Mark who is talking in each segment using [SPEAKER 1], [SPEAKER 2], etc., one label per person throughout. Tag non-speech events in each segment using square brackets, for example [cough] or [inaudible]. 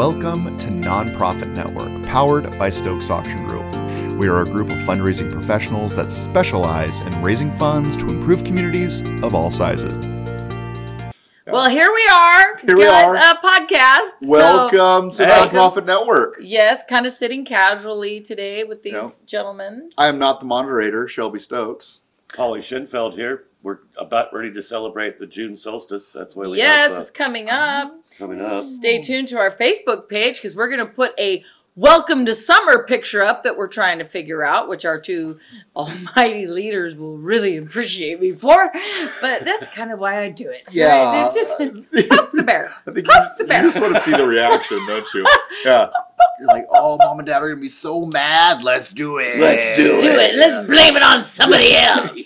[SPEAKER 1] Welcome to Nonprofit Network, powered by Stokes Auction Group. We are a group of fundraising professionals that specialize in raising funds to improve communities of all sizes.
[SPEAKER 2] Well, here we are.
[SPEAKER 1] Here we are.
[SPEAKER 2] A podcast. So-
[SPEAKER 1] Welcome to
[SPEAKER 3] Hey.
[SPEAKER 1] Nonprofit Network.
[SPEAKER 2] yes, kind of sitting casually today with these
[SPEAKER 1] Yeah.
[SPEAKER 2] gentlemen.
[SPEAKER 1] I am not the moderator, Shelby Stokes.
[SPEAKER 3] Holly Schinfeld here. We're about ready to celebrate the June solstice. That's why we
[SPEAKER 2] yes,
[SPEAKER 3] have
[SPEAKER 2] it's coming up.
[SPEAKER 3] Coming up.
[SPEAKER 2] Stay tuned to our Facebook page because we're going to put a welcome to summer picture up that we're trying to figure out, which our two almighty leaders will really appreciate me for. But that's kind of why I do it. right?
[SPEAKER 1] Yeah.
[SPEAKER 2] It's just- it's [laughs] poke the bear.
[SPEAKER 1] I think
[SPEAKER 2] Poke the bear.
[SPEAKER 1] you just want to see the reaction, don't you? Yeah. You're like, oh, mom and dad are gonna be so mad. Let's do it.
[SPEAKER 3] Let's do
[SPEAKER 2] Do it. Let's blame it on somebody else.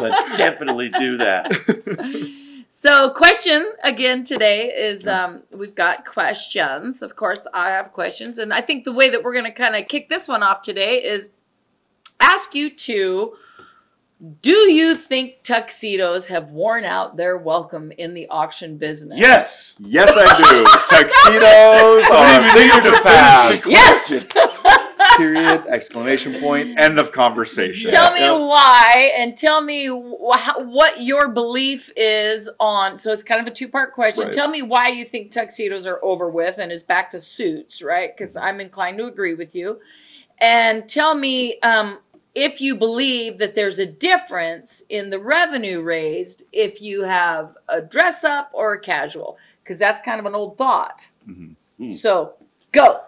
[SPEAKER 3] Let's definitely do that. [laughs]
[SPEAKER 2] So, question again today is um, we've got questions. Of course, I have questions, and I think the way that we're going to kind of kick this one off today is ask you to. Do you think tuxedos have worn out their welcome in the auction business?
[SPEAKER 3] Yes.
[SPEAKER 1] Yes, I do. [laughs] Tuxedos are a thing to fast.
[SPEAKER 2] Yes. [laughs]
[SPEAKER 1] Period. Exclamation point. End of conversation.
[SPEAKER 2] Tell me
[SPEAKER 1] Yep.
[SPEAKER 2] why, and tell me wh- what your belief is on. So it's kind of a two-part question.
[SPEAKER 1] Right.
[SPEAKER 2] Tell me why you think tuxedos are over with and is back to suits, right? Because I'm inclined to agree with you. And tell me um, if you believe that there's a difference in the revenue raised if you have a dress up or a casual, because that's kind of an old thought.
[SPEAKER 1] Mhm.
[SPEAKER 3] Hmm.
[SPEAKER 2] So go.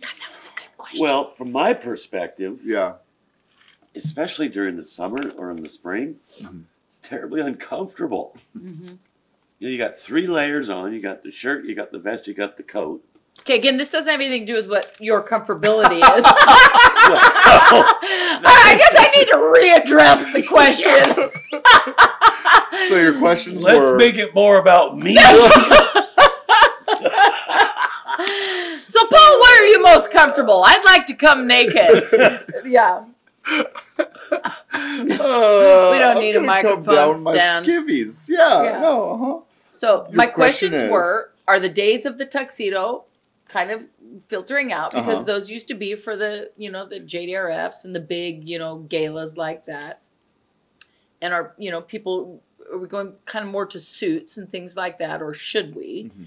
[SPEAKER 2] God, that was a good question.
[SPEAKER 3] Well, from my perspective,
[SPEAKER 1] Yeah.
[SPEAKER 3] especially during the summer or in the spring,
[SPEAKER 1] Mhm.
[SPEAKER 3] it's terribly uncomfortable.
[SPEAKER 2] Mhm.
[SPEAKER 3] You know, you got three layers on. You got the shirt, you got the vest, you got the coat.
[SPEAKER 2] Okay, again, this doesn't have anything to do with what your comfortability [laughs] is.
[SPEAKER 3] Well, [laughs]
[SPEAKER 2] I guess I need to readdress the question. [laughs]
[SPEAKER 1] So your questions
[SPEAKER 3] let's
[SPEAKER 1] were.
[SPEAKER 3] make it more about me.
[SPEAKER 2] So, Paul, what are you most comfortable? I'd like to come naked. [laughs] Yeah.
[SPEAKER 1] Uh,
[SPEAKER 2] We don't need a
[SPEAKER 1] I'm gonna come
[SPEAKER 2] microphone
[SPEAKER 1] down with my
[SPEAKER 2] stand.
[SPEAKER 1] skivvies. Yeah.
[SPEAKER 2] Yeah.
[SPEAKER 1] No. Uh-huh.
[SPEAKER 2] So,
[SPEAKER 1] Your
[SPEAKER 2] my
[SPEAKER 1] question
[SPEAKER 2] questions
[SPEAKER 1] is-
[SPEAKER 2] were Are the days of the tuxedo kind of filtering out? Because
[SPEAKER 1] Uh-huh.
[SPEAKER 2] those used to be for the, you know, the JDRFs and the big, you know, galas like that. And are, you know, people, are we going kind of more to suits and things like that, or should we?
[SPEAKER 1] Mhm.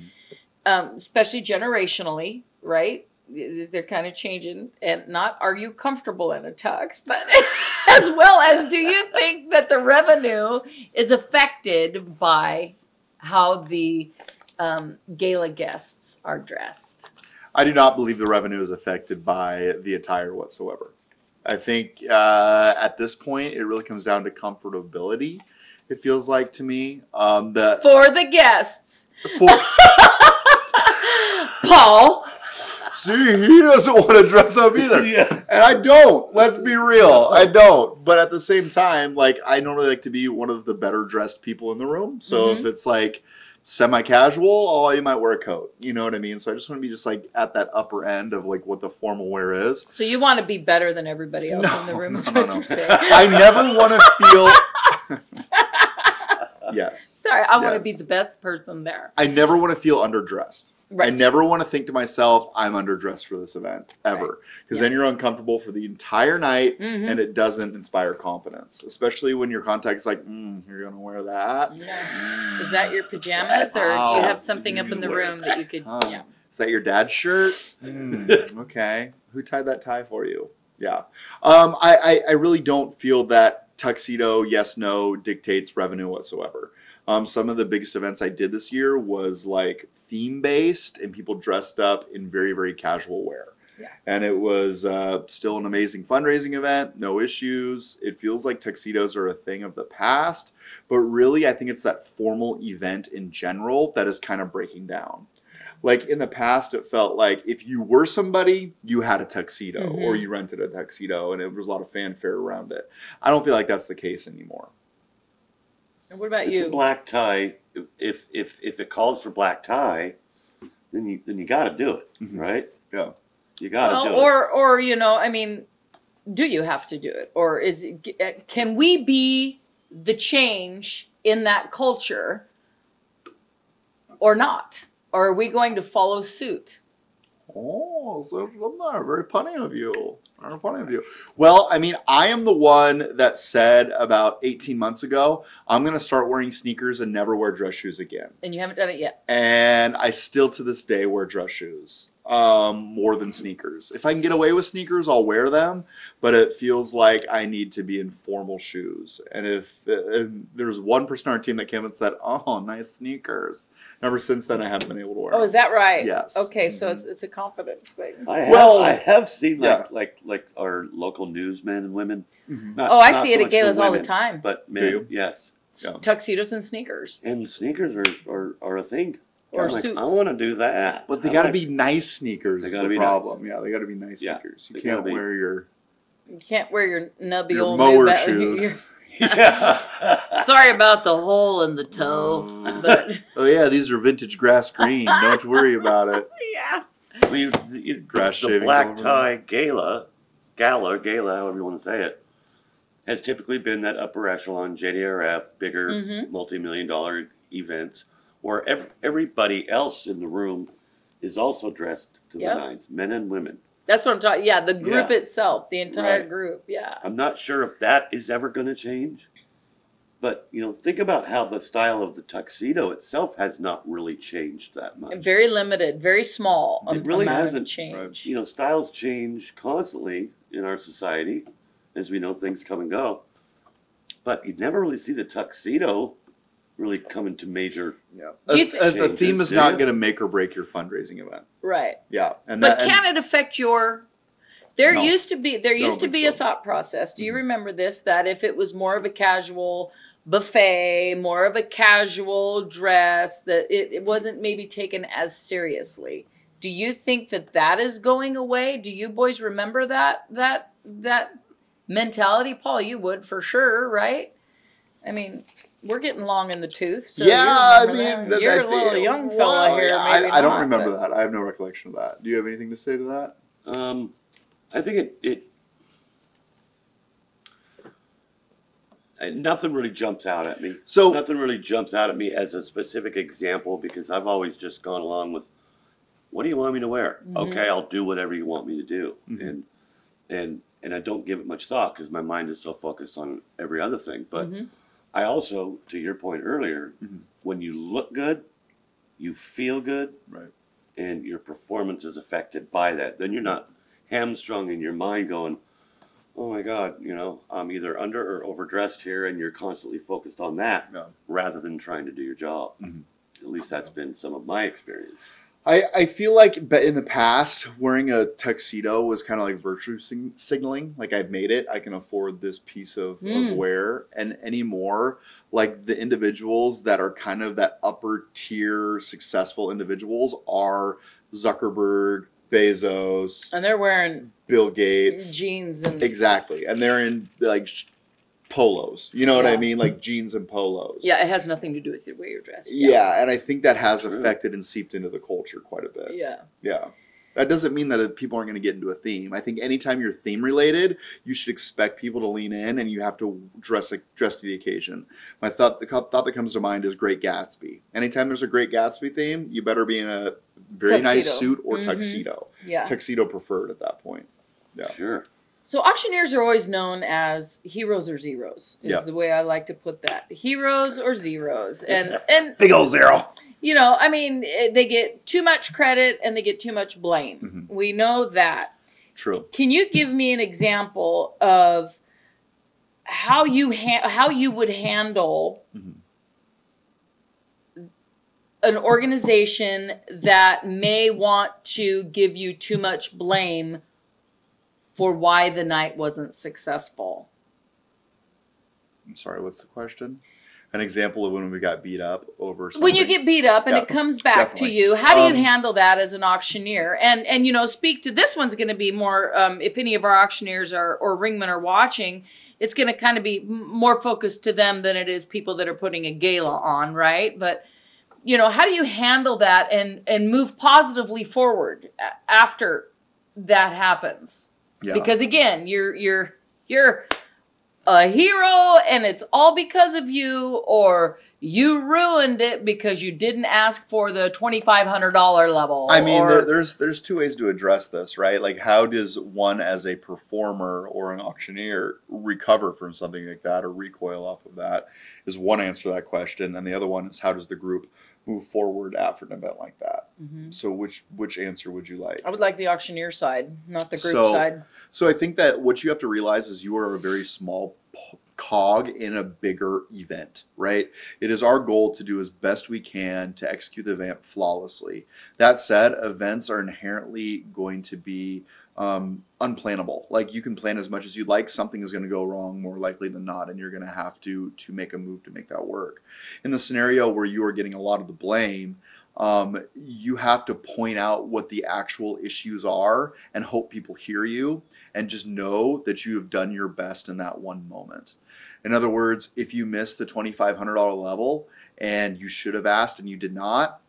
[SPEAKER 2] um, especially generationally, right? They're kind of changing, and not are you comfortable in a tux, but [laughs] as well as do you think that the revenue is affected by how the um, gala guests are dressed?
[SPEAKER 1] I do not believe the revenue is affected by the attire whatsoever. I think uh, at this point, it really comes down to comfortability. It feels like to me um, that
[SPEAKER 2] For the guests,
[SPEAKER 1] for, [laughs]
[SPEAKER 2] Paul.
[SPEAKER 1] See, he doesn't want to dress up either. [laughs]
[SPEAKER 3] yeah.
[SPEAKER 1] And I don't. Let's be real. I don't. But at the same time, like I normally like to be one of the better dressed people in the room. So if mm-hmm. it's like semi casual, oh, you might wear a coat. You know what I mean? So I just want to be just like at that upper end of like what the formal wear is.
[SPEAKER 2] So you want to be better than everybody else
[SPEAKER 1] No,
[SPEAKER 2] in the room?
[SPEAKER 1] no,
[SPEAKER 2] is what
[SPEAKER 1] no.
[SPEAKER 2] you're saying?
[SPEAKER 1] I never want to feel. [laughs] yes.
[SPEAKER 2] Sorry, I want to be the best person there.
[SPEAKER 1] I never want to feel underdressed. I never want to think to myself, I'm underdressed for this event ever. Because then you're uncomfortable for the entire night
[SPEAKER 2] Mhm.
[SPEAKER 1] and it doesn't inspire confidence. Especially when your contact is like, mm, you're going to wear that?
[SPEAKER 2] Yeah. Is that your pajamas, or do you have something up in the room that you could?
[SPEAKER 1] Huh.
[SPEAKER 2] Yeah.
[SPEAKER 1] Is that your dad's shirt? [laughs] Mm, okay. Who tied that tie for you? Yeah. Um, I, I, I really don't feel that tuxedo, yes, no, dictates revenue whatsoever. Um, some of the biggest events I did this year was like theme based and people dressed up in very, very casual wear.
[SPEAKER 2] Yeah.
[SPEAKER 1] And it was uh, still an amazing fundraising event, no issues. It feels like tuxedos are a thing of the past, but really, I think it's that formal event in general that is kind of breaking down like in the past it felt like if you were somebody you had a tuxedo
[SPEAKER 2] Mhm.
[SPEAKER 1] or you rented a tuxedo and it was a lot of fanfare around it i don't feel like that's the case anymore
[SPEAKER 2] And what about
[SPEAKER 3] It's a
[SPEAKER 2] you?
[SPEAKER 3] black tie. If if if it calls for black tie, then you then you got to do it,
[SPEAKER 1] Mhm.
[SPEAKER 3] right?
[SPEAKER 1] Yeah.
[SPEAKER 3] You got to
[SPEAKER 2] Well,
[SPEAKER 3] do it.
[SPEAKER 2] or or you know, I mean, do you have to do it, or is it, uh, can we be the change in that culture, or not? Or are we going to follow suit?
[SPEAKER 1] Oh, so not very funny of you. Very funny of you. Well, I mean, I am the one that said about 18 months ago, I'm going to start wearing sneakers and never wear dress shoes again.
[SPEAKER 2] And you haven't done it yet.
[SPEAKER 1] And I still to this day wear dress shoes um, more than sneakers. If I can get away with sneakers, I'll wear them, but it feels like I need to be in formal shoes. And if, if there's one person on our team that came and said, "Oh, nice sneakers," ever since then I haven't been able to wear.
[SPEAKER 2] Oh,
[SPEAKER 1] them.
[SPEAKER 2] is that right?
[SPEAKER 1] Yes.
[SPEAKER 2] Okay, so
[SPEAKER 1] Mhm.
[SPEAKER 2] it's it's a confidence thing.
[SPEAKER 3] I have,
[SPEAKER 1] Well,
[SPEAKER 3] I have seen like
[SPEAKER 1] yeah.
[SPEAKER 3] like like our local newsmen and women.
[SPEAKER 1] Mhm.
[SPEAKER 3] Not-
[SPEAKER 2] Oh, I see
[SPEAKER 3] so
[SPEAKER 2] it at
[SPEAKER 3] much the
[SPEAKER 2] galas all the time.
[SPEAKER 3] But
[SPEAKER 1] Do
[SPEAKER 3] men,
[SPEAKER 1] you?
[SPEAKER 3] yes.
[SPEAKER 1] Yeah.
[SPEAKER 2] Tuxedos and sneakers.
[SPEAKER 3] And sneakers are, are, are a thing.
[SPEAKER 2] Or
[SPEAKER 3] I'm like,
[SPEAKER 2] suits.
[SPEAKER 3] I want to do that.
[SPEAKER 1] But they got to
[SPEAKER 3] like-
[SPEAKER 1] be nice sneakers.
[SPEAKER 3] They gotta
[SPEAKER 1] the
[SPEAKER 3] be nice.
[SPEAKER 1] problem. Yeah, they got to be nice
[SPEAKER 3] Yeah,
[SPEAKER 1] sneakers. You
[SPEAKER 3] they
[SPEAKER 1] can't
[SPEAKER 3] gotta be.
[SPEAKER 1] wear your
[SPEAKER 2] You can't wear your nubby
[SPEAKER 1] your
[SPEAKER 2] old
[SPEAKER 1] mower
[SPEAKER 2] New Ba- [laughs]
[SPEAKER 1] shoes. [laughs]
[SPEAKER 3] Yeah. [laughs]
[SPEAKER 2] Sorry about the hole in the toe, but [laughs]
[SPEAKER 1] oh yeah, these are vintage grass green. Don't worry about it. [laughs]
[SPEAKER 2] yeah.
[SPEAKER 3] Well, you, you,
[SPEAKER 1] Grass
[SPEAKER 3] the
[SPEAKER 1] shavings all
[SPEAKER 3] black
[SPEAKER 1] over
[SPEAKER 3] tie gala, gala, gala, however you want to say it, has typically been that upper echelon JDRF, bigger,
[SPEAKER 2] Mhm.
[SPEAKER 3] multi-million dollar events, where ev- everybody else in the room is also dressed to
[SPEAKER 2] Yep.
[SPEAKER 3] the nines, men and women.
[SPEAKER 2] That's what I'm talking. Yeah, the group
[SPEAKER 3] Yeah.
[SPEAKER 2] itself, the entire
[SPEAKER 3] Right.
[SPEAKER 2] group. Yeah.
[SPEAKER 3] I'm not sure if that is ever going to change. But you know, think about how the style of the tuxedo itself has not really changed that much.
[SPEAKER 2] Very limited, very small.
[SPEAKER 3] It
[SPEAKER 2] am-
[SPEAKER 3] really hasn't,
[SPEAKER 2] uh, changed.
[SPEAKER 3] you know, styles change constantly in our society, as we know things come and go. But you never really see the tuxedo really come into major.
[SPEAKER 1] Yeah,
[SPEAKER 2] Do
[SPEAKER 1] a,
[SPEAKER 2] thi-
[SPEAKER 1] a- a theme is not going to make or break your fundraising event.
[SPEAKER 2] Right.
[SPEAKER 1] Yeah, and
[SPEAKER 2] But
[SPEAKER 1] that, and-
[SPEAKER 2] can it affect your? There
[SPEAKER 1] No.
[SPEAKER 2] used to be there used to be
[SPEAKER 1] so.
[SPEAKER 2] a thought process. Do you
[SPEAKER 1] Mhm.
[SPEAKER 2] remember this? That if it was more of a casual buffet, more of a casual dress, that it, it wasn't maybe taken as seriously. Do you think that that is going away? Do you boys remember that that that mentality? Paul, you would for sure, right? I mean, we're getting long in the tooth, so
[SPEAKER 1] yeah,
[SPEAKER 2] you
[SPEAKER 1] I mean,
[SPEAKER 2] that.
[SPEAKER 1] that-
[SPEAKER 2] you're
[SPEAKER 1] that
[SPEAKER 2] a little
[SPEAKER 1] thing-
[SPEAKER 2] young fella
[SPEAKER 1] well,
[SPEAKER 2] here.
[SPEAKER 1] yeah,
[SPEAKER 2] maybe
[SPEAKER 1] I, I don't
[SPEAKER 2] not,
[SPEAKER 1] remember
[SPEAKER 2] but-
[SPEAKER 1] that. I have no recollection of that. Do you have anything to say to that?
[SPEAKER 3] Um, I think it, it nothing really jumps out at me.
[SPEAKER 1] So
[SPEAKER 3] Nothing really jumps out at me as a specific example because I've always just gone along with, what do you want me to wear?
[SPEAKER 2] Mhm.
[SPEAKER 3] Okay, I'll do whatever you want me to do,
[SPEAKER 1] Mhm.
[SPEAKER 3] and and and I don't give it much thought because my mind is so focused on every other thing. But
[SPEAKER 2] Mhm.
[SPEAKER 3] I also, to your point earlier,
[SPEAKER 1] Mhm.
[SPEAKER 3] when you look good, you feel good,
[SPEAKER 1] Right.
[SPEAKER 3] and your performance is affected by that. Then you're not hamstrung in your mind going, "Oh my God, you know, I'm either under or overdressed here," and you're constantly focused on that
[SPEAKER 1] Yeah.
[SPEAKER 3] rather than trying to do your job.
[SPEAKER 1] Mhm.
[SPEAKER 3] At least that's been some of my experience.
[SPEAKER 1] I, I feel like be- in the past, wearing a tuxedo was kind of like virtue sig- signaling. Like I've made it, I can afford this piece of,
[SPEAKER 2] Mm.
[SPEAKER 1] of wear. And anymore, like the individuals that are kind of that upper tier successful individuals are Zuckerberg, Bezos,
[SPEAKER 2] And they're wearing
[SPEAKER 1] Bill Gates.
[SPEAKER 2] jeans and
[SPEAKER 1] Exactly. And they're in like polos. You know what I mean? Like jeans and polos.
[SPEAKER 2] yeah, it has nothing to do with the way you're dressed.
[SPEAKER 1] Yeah, and I think that has affected and seeped into the culture quite a bit.
[SPEAKER 2] yeah.
[SPEAKER 1] Yeah. That doesn't mean that people aren't going to get into a theme. I think anytime you're theme related, you should expect people to lean in, and you have to dress dress to the occasion. My thought, the thought that comes to mind is Great Gatsby. Anytime there's a Great Gatsby theme, you better be in a very nice suit or
[SPEAKER 2] Mhm.
[SPEAKER 1] tuxedo.
[SPEAKER 2] Yeah.
[SPEAKER 1] Tuxedo preferred at that point. Yeah.
[SPEAKER 3] Sure.
[SPEAKER 2] So auctioneers are always known as heroes or zeros. Is
[SPEAKER 1] Yeah.
[SPEAKER 2] the way I like to put that. Heroes or zeros. And [laughs] and
[SPEAKER 1] Big old zero.
[SPEAKER 2] You know, I mean, eh, they get too much credit and they get too much blame.
[SPEAKER 1] Mhm.
[SPEAKER 2] We know that.
[SPEAKER 1] True.
[SPEAKER 2] Can you give me an example of how you ha- how you would handle
[SPEAKER 1] Mhm.
[SPEAKER 2] an organization that may want to give you too much blame for why the night wasn't successful?
[SPEAKER 1] I'm sorry. What's the question? An example of when we got beat up over. Something.
[SPEAKER 2] when you get beat up and
[SPEAKER 1] Yeah,
[SPEAKER 2] it comes back
[SPEAKER 1] definitely.
[SPEAKER 2] to you how do
[SPEAKER 1] Um,
[SPEAKER 2] you handle that as an auctioneer and and you know speak to this one's going to be more um, if any of our auctioneers are or ringmen are watching it's going to kind of be more focused to them than it is people that are putting a gala on right but you know how do you handle that and and move positively forward after that happens
[SPEAKER 1] yeah.
[SPEAKER 2] because again you're you're you're a hero and it's all because of you or you ruined it because you didn't ask for the $2,500 level.
[SPEAKER 1] I mean,
[SPEAKER 2] or-
[SPEAKER 1] there, there's there's two ways to address this, right? Like, how does one, as a performer or an auctioneer, recover from something like that or recoil off of that? Is one answer to that question, and the other one is how does the group move forward after an event like that?
[SPEAKER 2] Mhm.
[SPEAKER 1] So, which which answer would you like?
[SPEAKER 2] I would like the auctioneer side, not the group
[SPEAKER 1] So-
[SPEAKER 2] side.
[SPEAKER 1] So I think that what you have to realize is you are a very small cog in a bigger event, right? It is our goal to do as best we can to execute the event flawlessly. That said, events are inherently going to be um, unplannable. Like you can plan as much as you'd like, something is going to go wrong more likely than not, and you're going to have to to make a move to make that work. In the scenario where you are getting a lot of the blame, um, you have to point out what the actual issues are and hope people hear you and just know that you have done your best in that one moment. In other words, if you miss the $2,500 level and you should have asked and you did not,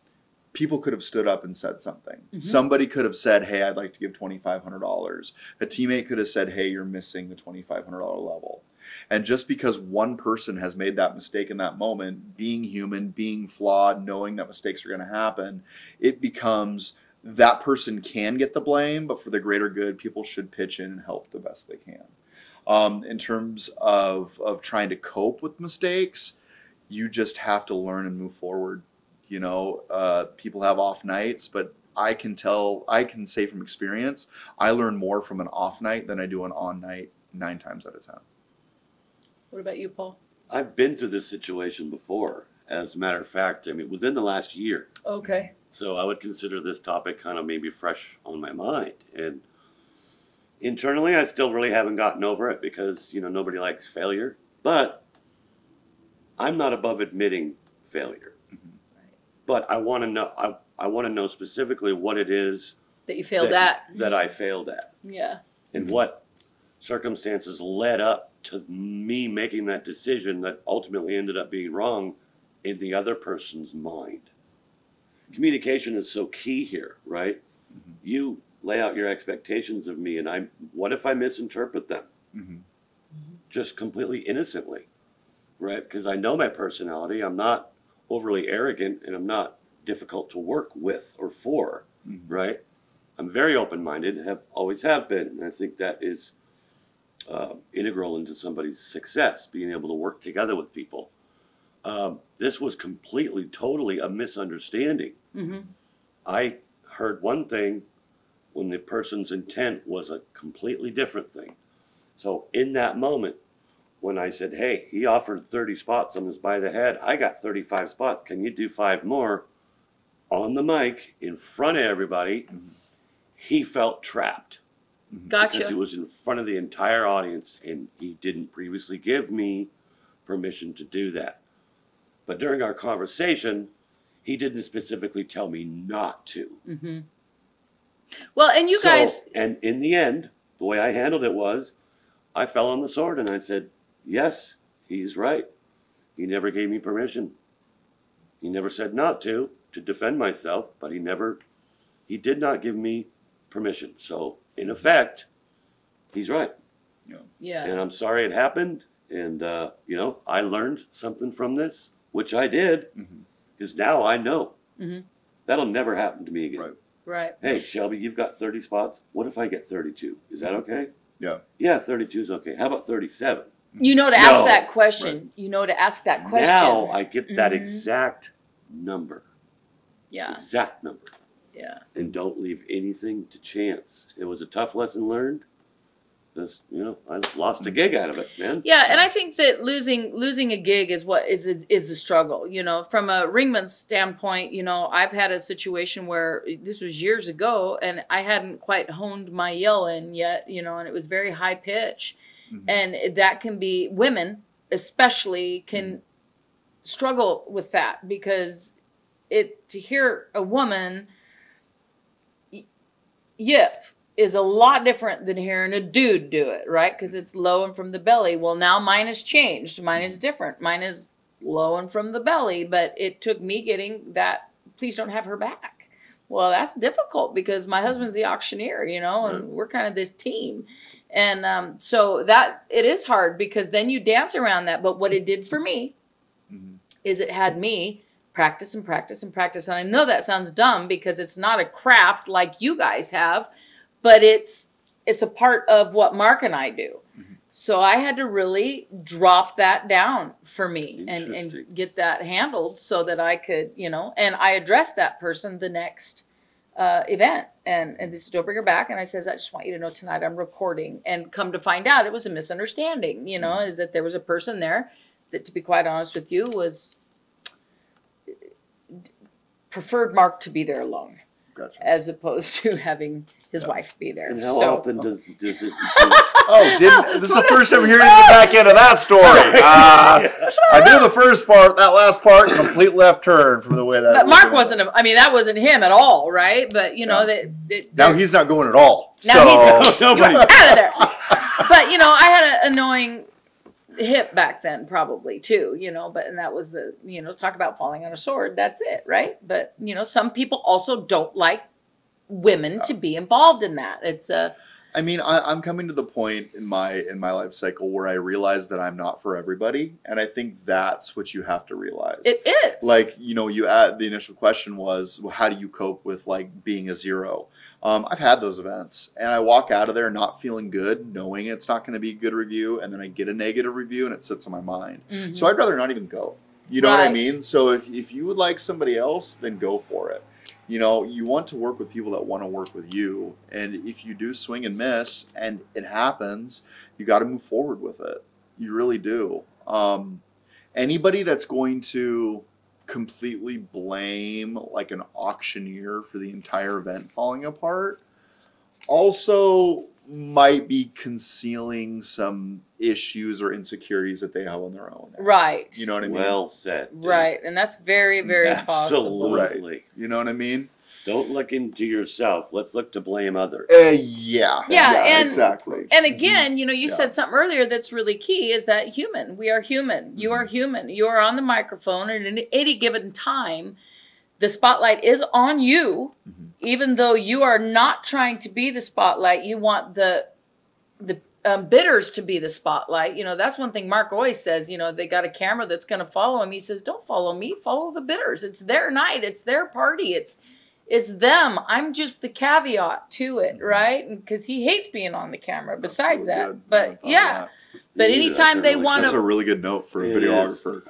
[SPEAKER 1] people could have stood up and said something.
[SPEAKER 2] Mhm.
[SPEAKER 1] Somebody could have said, Hey, I'd like to give $2,500. A teammate could have said, Hey, you're missing the $2,500 level. And just because one person has made that mistake in that moment, being human, being flawed, knowing that mistakes are going to happen, it becomes that person can get the blame, but for the greater good, people should pitch in and help the best they can. Um, in terms of, of trying to cope with mistakes, you just have to learn and move forward. You know, uh, people have off nights, but I can tell, I can say from experience, I learn more from an off night than I do an on night nine times out of ten.
[SPEAKER 2] What about you, Paul?
[SPEAKER 3] I've been through this situation before. As a matter of fact, I mean, within the last year.
[SPEAKER 2] Okay.
[SPEAKER 3] So I would consider this topic kind of maybe fresh on my mind. And internally, I still really haven't gotten over it because, you know, nobody likes failure. But I'm not above admitting failure. But I want to know, I, I want to know specifically what it is
[SPEAKER 2] That you failed
[SPEAKER 3] that,
[SPEAKER 2] at.
[SPEAKER 3] that I failed at
[SPEAKER 2] Yeah.
[SPEAKER 3] and what circumstances led up to me making that decision that ultimately ended up being wrong in the other person's mind. Communication is so key here, right?
[SPEAKER 1] Mhm.
[SPEAKER 3] You lay out your expectations of me, and I. What if I misinterpret them
[SPEAKER 1] Mm-hmm.
[SPEAKER 3] just completely innocently, right? Because I know my personality. I'm not overly arrogant, and I'm not difficult to work with or for
[SPEAKER 1] Mm-hmm.
[SPEAKER 3] right? I'm very open minded, have always have been. And I think that is uh, integral into somebody's success, being able to work together with people. Um, this was completely, totally a misunderstanding.
[SPEAKER 2] Mm-hmm.
[SPEAKER 3] I heard one thing when the person's intent was a completely different thing. So in that moment, when I said, "Hey, he offered 30 spots on his by the head. I got 35 spots. Can you do five more?" On the mic in front of everybody,
[SPEAKER 1] Mhm.
[SPEAKER 3] he felt trapped Gotcha. because
[SPEAKER 2] Gotcha.
[SPEAKER 3] he was in front of the entire audience and he didn't previously give me permission to do that. But during our conversation, he didn't specifically tell me not to.
[SPEAKER 2] Mm-hmm. Well, and you
[SPEAKER 3] So-
[SPEAKER 2] guys,
[SPEAKER 3] and in the end, the way I handled it was I fell on the sword and I said, Yes, he's right. He never gave me permission. He never said not to, to defend myself, but he never, he did not give me permission. So, in effect, he's right.
[SPEAKER 2] yeah.
[SPEAKER 3] And I'm sorry it happened. And, uh, you know, I learned something from this, which I did, because now I know.
[SPEAKER 2] Mhm.
[SPEAKER 3] That'll never happen to me again.
[SPEAKER 1] Right.
[SPEAKER 2] Right.
[SPEAKER 3] Hey, Shelby, you've got 30 spots. What if I get 32? Is that okay?
[SPEAKER 1] Yeah.
[SPEAKER 3] Yeah, 32 is okay. How about 37?
[SPEAKER 2] You know to
[SPEAKER 3] No.
[SPEAKER 2] ask that question. You know to ask that question.
[SPEAKER 3] Now I get that
[SPEAKER 2] Mhm.
[SPEAKER 3] exact number.
[SPEAKER 2] yeah.
[SPEAKER 3] Exact number.
[SPEAKER 2] Yeah.
[SPEAKER 3] And don't leave anything to chance. It was a tough lesson learned. This, you know, I lost a gig out of it, man.
[SPEAKER 2] Yeah, and I think that losing losing a gig is what is is, is the struggle. You know, from a ringman standpoint, you know, I've had a situation where this was years ago, and I hadn't quite honed my yell in yet. You know, and it was very high pitch,
[SPEAKER 1] Mhm.
[SPEAKER 2] and that can be women especially can struggle with that because it to hear a woman yip is a lot different than hearing a dude do it, right? Because it's low and from the belly. Well, now mine has changed. Mine is different. Mine is low and from the belly, but it took me getting that. Please don't have her back. Well, that's difficult because my husband's the auctioneer, you know, and we're kind of this team. And um, so that it is hard because then you dance around that. But what it did for me
[SPEAKER 1] Mhm.
[SPEAKER 2] is it had me practice and practice and practice. And I know that sounds dumb because it's not a craft like you guys have, but it's it's a part of what Mark and I do. So I had to really drop that down for me and, and get that handled so that I could, you know, and I addressed that person the next uh, event. And, and they said, don't bring her back. And I says, I just want you to know tonight I'm recording. And come to find out, it was a misunderstanding, you know, is that there was a person there that, to be quite honest with you, was preferred Mark to be there alone
[SPEAKER 1] Gotcha.
[SPEAKER 2] as opposed to [laughs] having his wife be there.
[SPEAKER 3] And how
[SPEAKER 2] So-
[SPEAKER 3] often does does it? [laughs]
[SPEAKER 1] Oh, didn't this is the first time hearing the back end of that story. [laughs] Uh, I knew the first part. That last part, complete left turn from the way that.
[SPEAKER 2] But Mark wasn't. A, I mean, that wasn't him at all, right? But you know
[SPEAKER 1] Yeah.
[SPEAKER 2] that. that
[SPEAKER 1] Now he's not going at all.
[SPEAKER 2] Now
[SPEAKER 1] so [laughs]
[SPEAKER 2] he's
[SPEAKER 3] Nobody.
[SPEAKER 2] out of there. But you know, I had an annoying hip back then, probably too. You know, but and that was the you know talk about falling on a sword. That's it, right? But you know, some people also don't like women to be involved in that. It's a
[SPEAKER 1] I mean, I, I'm coming to the point in my in my life cycle where I realize that I'm not for everybody, and I think that's what you have to realize.
[SPEAKER 2] it is
[SPEAKER 1] like you know, you add the initial question was, well, how do you cope with like being a zero? Um, I've had those events, and I walk out of there not feeling good, knowing it's not going to be a good review, and then I get a negative review, and it sits on my mind.
[SPEAKER 2] Mhm.
[SPEAKER 1] So I'd rather not even go. You know what I mean? So if if you would like somebody else, then go for it. You know, you want to work with people that want to work with you, and if you do swing and miss, and it happens, you got to move forward with it. You really do. Um, anybody that's going to completely blame like an auctioneer for the entire event falling apart also might be concealing some issues or insecurities that they have on their own.
[SPEAKER 2] right,
[SPEAKER 1] You know what I mean?
[SPEAKER 3] Well said. dude.
[SPEAKER 2] right, and that's very very possible.
[SPEAKER 3] Absolutely.
[SPEAKER 1] You know what I mean?
[SPEAKER 3] Don't look into yourself. Let's look to blame others.
[SPEAKER 1] Uh, yeah.
[SPEAKER 2] Yeah, and-
[SPEAKER 1] exactly.
[SPEAKER 2] And again, you know, you
[SPEAKER 1] Yeah.
[SPEAKER 2] said something earlier that's really key is that human. We are human. You are human. You are on the microphone, and at any given time, the spotlight is on you.
[SPEAKER 1] Mhm.
[SPEAKER 2] Even though you are not trying to be the spotlight, you want the the um, bidders to be the spotlight. You know, that's one thing Mark always says. You know, they got a camera that's going to follow him. He says, "Don't follow me. Follow the bidders. It's their night. It's their party. It's." It's them. I'm just the caveat to it,
[SPEAKER 1] Mhm.
[SPEAKER 2] right? Because he hates being on the camera. Besides
[SPEAKER 1] really
[SPEAKER 2] that,
[SPEAKER 1] good.
[SPEAKER 2] But yeah,
[SPEAKER 1] of
[SPEAKER 2] but anytime
[SPEAKER 3] that's
[SPEAKER 2] they
[SPEAKER 3] really
[SPEAKER 2] want
[SPEAKER 1] that. that's a really good note for a
[SPEAKER 3] It
[SPEAKER 1] videographer.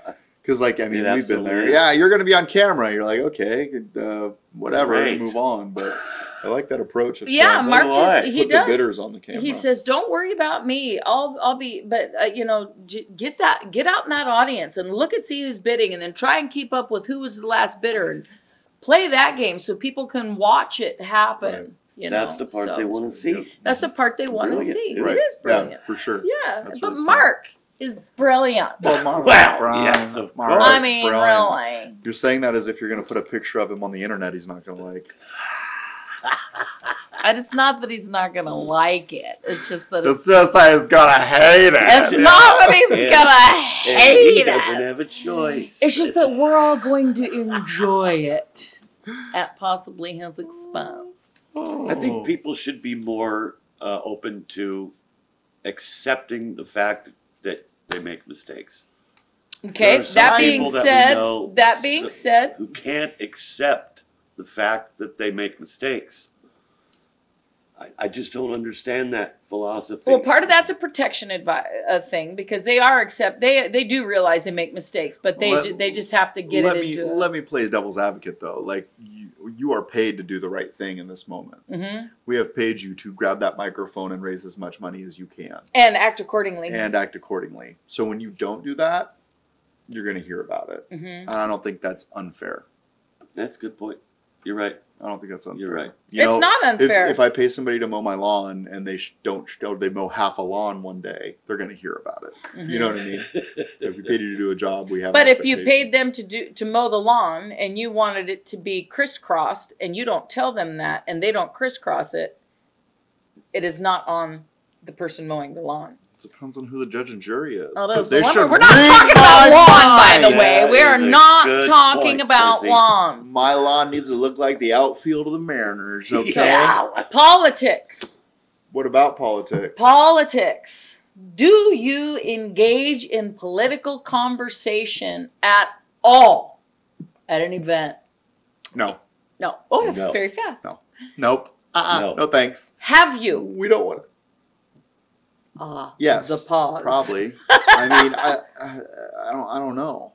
[SPEAKER 1] Because, like, I mean,
[SPEAKER 3] It
[SPEAKER 1] we've been there. Yeah, you're going to be on camera. You're like, okay, uh, whatever,
[SPEAKER 3] Great.
[SPEAKER 1] move on. But I like that approach. Of
[SPEAKER 2] yeah,
[SPEAKER 1] saying,
[SPEAKER 3] Mark
[SPEAKER 2] Mark
[SPEAKER 3] do
[SPEAKER 2] just he
[SPEAKER 1] put
[SPEAKER 2] does.
[SPEAKER 1] the bidders on the camera.
[SPEAKER 2] He says, "Don't worry about me. I'll I'll be." But uh, you know, j- get that get out in that audience and look and see who's bidding, and then try and keep up with who was the last bidder and play that game so people can watch it happen.
[SPEAKER 1] Right.
[SPEAKER 2] You know,
[SPEAKER 3] That's the part
[SPEAKER 2] So
[SPEAKER 3] they want to see.
[SPEAKER 2] That's the part they want to
[SPEAKER 3] Brilliant.
[SPEAKER 2] see.
[SPEAKER 3] Right.
[SPEAKER 2] It is brilliant.
[SPEAKER 1] Yeah, for sure.
[SPEAKER 2] Yeah,
[SPEAKER 1] That's
[SPEAKER 2] but Mark is brilliant.
[SPEAKER 1] Well, Mark [laughs]
[SPEAKER 3] Well,
[SPEAKER 1] Brown,
[SPEAKER 3] yes, of course.
[SPEAKER 2] I mean,
[SPEAKER 1] Brown.
[SPEAKER 2] really.
[SPEAKER 1] You're saying that as if you're going to put a picture of him on the internet. He's not going to like. [laughs]
[SPEAKER 2] And it's not that he's not gonna like it. It's just that it's,
[SPEAKER 1] It's just that he's gonna hate it.
[SPEAKER 2] it's not that he's
[SPEAKER 3] Yeah.
[SPEAKER 2] gonna
[SPEAKER 3] And he
[SPEAKER 2] hate
[SPEAKER 3] doesn't
[SPEAKER 2] it.
[SPEAKER 3] have a choice.
[SPEAKER 2] It's just that we're all going to enjoy it at possibly his expense.
[SPEAKER 3] I think people should be more uh, open to accepting the fact that they make mistakes.
[SPEAKER 2] Okay, that being
[SPEAKER 3] people that
[SPEAKER 2] said, that being
[SPEAKER 3] so-
[SPEAKER 2] said,
[SPEAKER 3] Who can't accept the fact that they make mistakes. I, I just don't understand that philosophy.
[SPEAKER 2] well, part of that's a protection advi- uh, thing because they are accept they they do realize they make mistakes, but they
[SPEAKER 1] Let-
[SPEAKER 2] ju- they just have to get
[SPEAKER 1] let
[SPEAKER 2] it
[SPEAKER 1] me
[SPEAKER 2] into.
[SPEAKER 1] let me play devil's advocate though. Like you, you are paid to do the right thing in this moment.
[SPEAKER 2] hmm
[SPEAKER 1] We have paid you to grab that microphone and raise as much money as you can
[SPEAKER 2] and act accordingly.
[SPEAKER 1] and act accordingly. So when you don't do that, you're going to hear about it.
[SPEAKER 2] hmm
[SPEAKER 1] And I don't think that's unfair.
[SPEAKER 3] That's a good point. You're right.
[SPEAKER 1] I don't think that's unfair.
[SPEAKER 3] You're right.
[SPEAKER 1] You
[SPEAKER 2] it's
[SPEAKER 1] know,
[SPEAKER 2] not unfair.
[SPEAKER 1] if I pay somebody to mow my lawn and they sh- don't show they mow half a lawn one day, they're going to hear about it. Mm-hmm. You know what I mean? if we paid you to do a job, we have.
[SPEAKER 2] But if you paid them to do to mow the lawn and you wanted it to be crisscrossed and you don't tell them that and they don't crisscross it, it is not on the person mowing the lawn.
[SPEAKER 1] It depends on who the judge and jury is.
[SPEAKER 2] Oh,
[SPEAKER 1] they
[SPEAKER 2] we're,
[SPEAKER 1] should
[SPEAKER 2] we're not talking about lawn, by the way. We are not talking
[SPEAKER 3] point,
[SPEAKER 2] about lawns.
[SPEAKER 1] My lawn needs to look like the outfield of the Mariners. [laughs] Okay.
[SPEAKER 3] Yeah.
[SPEAKER 2] Politics.
[SPEAKER 1] What about politics?
[SPEAKER 2] Politics. Do you engage in political conversation at all at an event?
[SPEAKER 1] No.
[SPEAKER 2] No. Oh, that's
[SPEAKER 3] No.
[SPEAKER 2] very fast.
[SPEAKER 1] No. Nope. Uh-uh.
[SPEAKER 3] No.
[SPEAKER 1] No. thanks.
[SPEAKER 2] Have you?
[SPEAKER 1] We don't want to.
[SPEAKER 2] Ah,
[SPEAKER 1] Yes.
[SPEAKER 2] The pause.
[SPEAKER 1] Probably. [laughs] I mean, I, I, I don't, I don't know.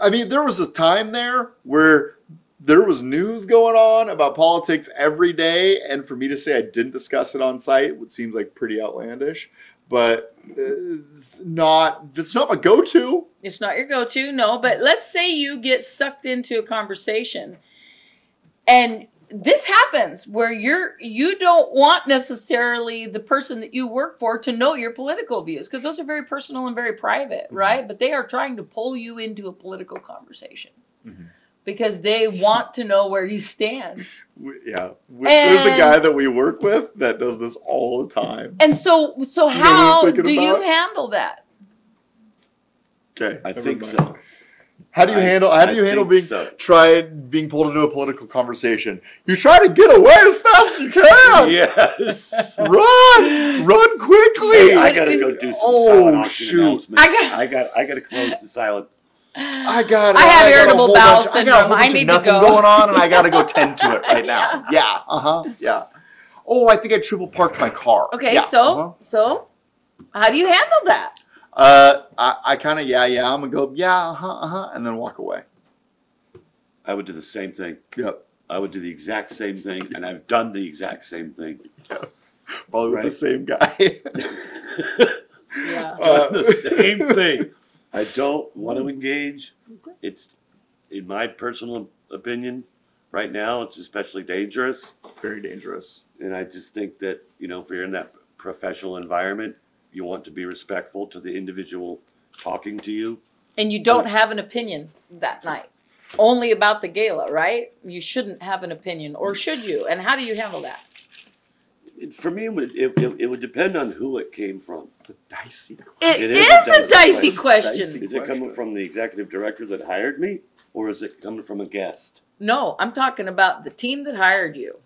[SPEAKER 1] I mean, there was a time there where there was news going on about politics every day, and for me to say I didn't discuss it on site would seems like pretty outlandish. But uh, it's not. It's not my go-to.
[SPEAKER 2] It's not your go-to, no. But let's say you get sucked into a conversation, and this happens where you're you don't want necessarily the person that you work for to know your political views because those are very personal and very private, right? But they are trying to pull you into a political conversation
[SPEAKER 1] Mhm.
[SPEAKER 2] because they want to know where you stand.
[SPEAKER 1] We, yeah, we, there's a guy that we work with that does this all the time.
[SPEAKER 2] And so, so
[SPEAKER 1] You know what I'm
[SPEAKER 2] how do you handle that?
[SPEAKER 1] Okay,
[SPEAKER 3] I
[SPEAKER 1] never
[SPEAKER 3] think so.
[SPEAKER 1] How do you
[SPEAKER 3] I-
[SPEAKER 1] handle? How do
[SPEAKER 3] I
[SPEAKER 1] you handle being
[SPEAKER 3] so.
[SPEAKER 1] try being pulled into a political conversation? You try to get away as fast as you can.
[SPEAKER 3] Yes. [laughs]
[SPEAKER 1] Run, run quickly.
[SPEAKER 3] Hey, I gotta go do some
[SPEAKER 1] Oh,
[SPEAKER 3] silent auction
[SPEAKER 1] shoot.
[SPEAKER 3] announcements.
[SPEAKER 2] I got-
[SPEAKER 3] I got, I gotta close the silent.
[SPEAKER 1] I got.
[SPEAKER 2] I have
[SPEAKER 1] got a
[SPEAKER 2] irritable
[SPEAKER 1] whole
[SPEAKER 2] bowel
[SPEAKER 1] bunch- I got a whole
[SPEAKER 2] syndrome. I
[SPEAKER 1] bunch of
[SPEAKER 2] need to
[SPEAKER 1] nothing
[SPEAKER 2] go.
[SPEAKER 1] going on, and I got to go tend to it right [laughs] now. yeah. Uh huh. Yeah. Oh, I think I triple parked my car.
[SPEAKER 2] Okay,
[SPEAKER 1] Yeah,
[SPEAKER 2] so
[SPEAKER 1] uh-huh.
[SPEAKER 2] so how do you handle that?
[SPEAKER 1] Uh, I, I kind of yeah yeah I'm gonna go yeah uh huh uh huh and then walk away.
[SPEAKER 3] I would do the same thing.
[SPEAKER 1] Yep.
[SPEAKER 3] I would do the exact same thing, and I've done the exact same thing. [laughs]
[SPEAKER 1] Probably with the same guy. [laughs]
[SPEAKER 2] Yeah.
[SPEAKER 1] Uh,
[SPEAKER 3] the same thing. I don't want to engage. It's, in my personal opinion, right now, it's especially dangerous.
[SPEAKER 1] Very dangerous.
[SPEAKER 3] And I just think that, you know, if you're in that professional environment, you want to be respectful to the individual talking to you.
[SPEAKER 2] And you don't have an opinion that night. Only about the gala, right? You shouldn't have an opinion, or should you? And how do you handle that?
[SPEAKER 3] It- For me, it would, it, it, it would depend on who it came from.
[SPEAKER 1] It's a dicey.
[SPEAKER 2] It,
[SPEAKER 3] It
[SPEAKER 2] is,
[SPEAKER 3] is a
[SPEAKER 2] a
[SPEAKER 3] dicey
[SPEAKER 2] dicey
[SPEAKER 1] question.
[SPEAKER 2] question.
[SPEAKER 1] Dicey.
[SPEAKER 3] Is it coming from the executive director that hired me, or is it coming from a guest?
[SPEAKER 2] No, I'm talking about the team that hired you.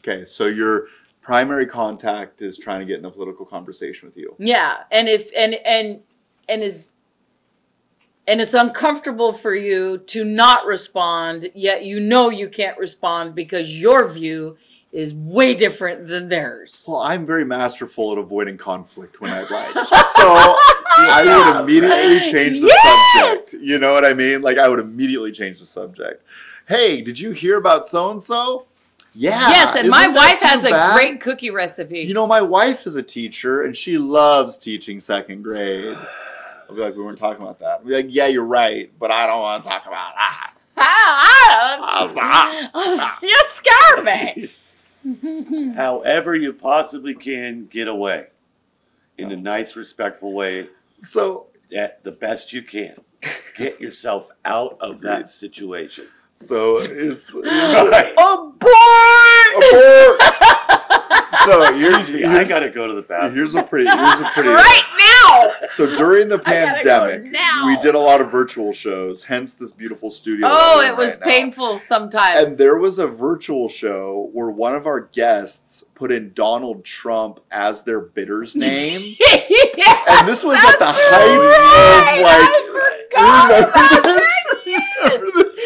[SPEAKER 1] Okay, so your primary contact is trying to get in a political conversation with you.
[SPEAKER 2] Yeah, and if and and and is and it's uncomfortable for you to not respond, yet you know you can't respond because your view is way different than theirs.
[SPEAKER 1] Well, I'm very masterful at avoiding conflict when I'd like. [laughs] So I would immediately change the
[SPEAKER 2] Yes!
[SPEAKER 1] subject. You know what I mean? Like I would immediately change the subject. Hey, did you hear about so and so? Yeah.
[SPEAKER 2] yes, and my wife
[SPEAKER 1] too
[SPEAKER 2] has a great cookie recipe.
[SPEAKER 1] You know, my wife is a teacher and she loves teaching second grade. I'll be like, we weren't talking about that. I'll be like, yeah, you're right, but I don't want to talk about that.
[SPEAKER 2] ah, ah, ah, you scared me.
[SPEAKER 3] However, you possibly can get away in a nice, respectful way,
[SPEAKER 1] So,
[SPEAKER 3] at the best you can. Get yourself out of that situation.
[SPEAKER 1] so it's. [laughs]
[SPEAKER 3] Right.
[SPEAKER 2] Abort!
[SPEAKER 1] so here's,
[SPEAKER 3] Usually, I gotta go to the bathroom.
[SPEAKER 1] Here's a pretty. Here's a pretty.
[SPEAKER 2] right now.
[SPEAKER 1] So during the
[SPEAKER 2] I go
[SPEAKER 1] pandemic, we did a lot of virtual shows. Hence this beautiful studio.
[SPEAKER 2] Oh, it was
[SPEAKER 1] right now.
[SPEAKER 2] painful sometimes.
[SPEAKER 1] And there was a virtual show where one of our guests put in Donald Trump as their bidder's [laughs] name.
[SPEAKER 2] yeah,
[SPEAKER 1] And this was at the height
[SPEAKER 2] right.
[SPEAKER 1] of like.
[SPEAKER 2] I forgot [laughs]
[SPEAKER 1] Remember
[SPEAKER 2] about
[SPEAKER 1] this?
[SPEAKER 2] that.
[SPEAKER 1] Remember this?